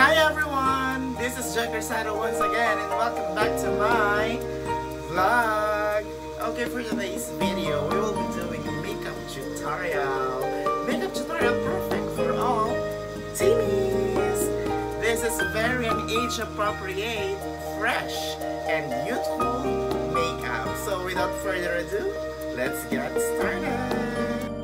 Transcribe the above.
Hi everyone! This is Joy Cruzado once again and welcome back to my vlog. Okay, for today's video, we will be doing a makeup tutorial. Makeup tutorial perfect for all teenies. This is very an age-appropriate, fresh, and youthful makeup. So without further ado, let's get started.